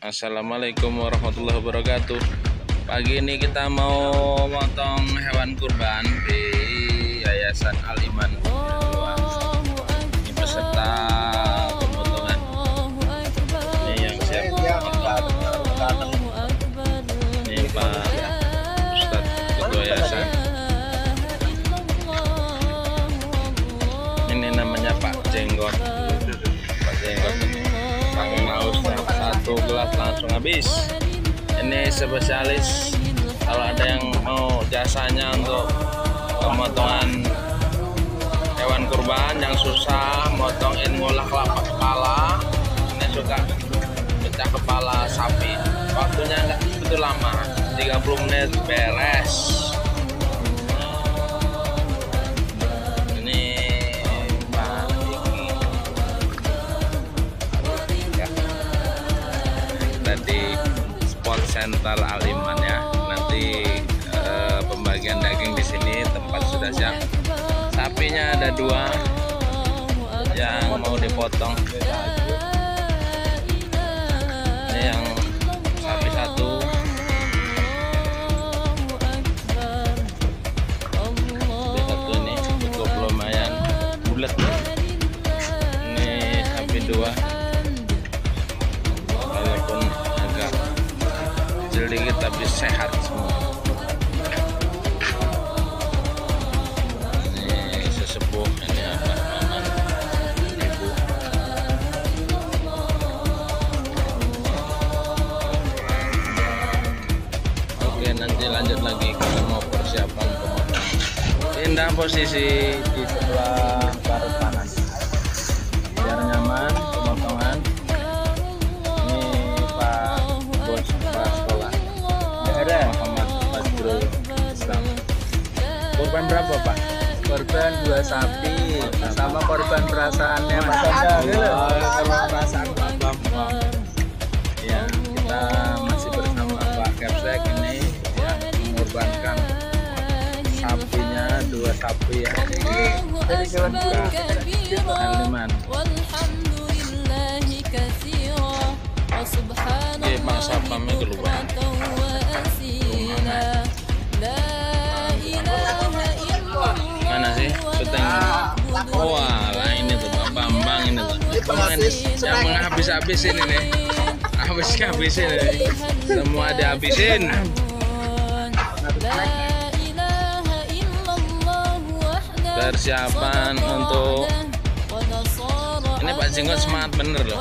Assalamualaikum warahmatullahi wabarakatuh. Pagi ini kita mau motong hewan kurban di Yayasan Aliman Ini peserta pemotongan. Ini yang siap. Ini Pak. Ustadz Ketua Yayasan. Ini namanya Pak Jenggot. Pak Jenggot gelas langsung habis. Ini spesialis. Kalau ada yang mau jasanya untuk pemotongan hewan kurban yang susah motongin ngolah kelapa kepala. Ini suka pecah kepala sapi. Waktunya nggak begitu lama. 30 menit beres center Aliman ya. Nanti eh, pembagian daging di sini tempat sudah siap. Sapinya ada dua yang mau dipotong tapi sehat. Semua ini sesepuh ini apa maman ibu. Oke nanti lanjut lagi kita mau persiapan. Pemotongan pindah posisi di sebelah korban berapa pak? Korban dua sapi sama korban perasaannya Mas Anda Oh, kalau perasaan Pak. Bambang ya kita masih bersama Pak Kepsek ini yang mengorbankan sapinya dua sapi ya. Dari hewan Aliman Oke, Pak Sapamnya keluar. mana ini ini yang menghabis-habis ini nih. Habis habisin nih. Semua dihabisin persiapan untuk ini Pak Jenggot semangat bener loh.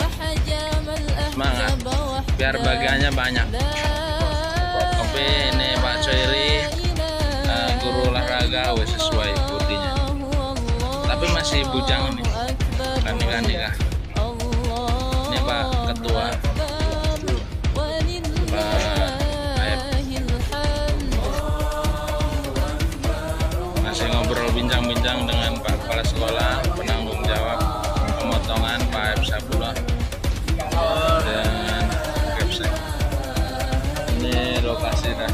Semangat. Biar bagiannya banyak. Tapi ini Pak Coiri eh, guru olahraga sesuai bodinya tapi masih bujang ini kan nikah nikah ketua. Masih ngobrol bincang-bincang dengan Pak Kepala Sekolah penanggung jawab pemotongan Pak F. Sabullah dan Kepsek ini lokasi sudah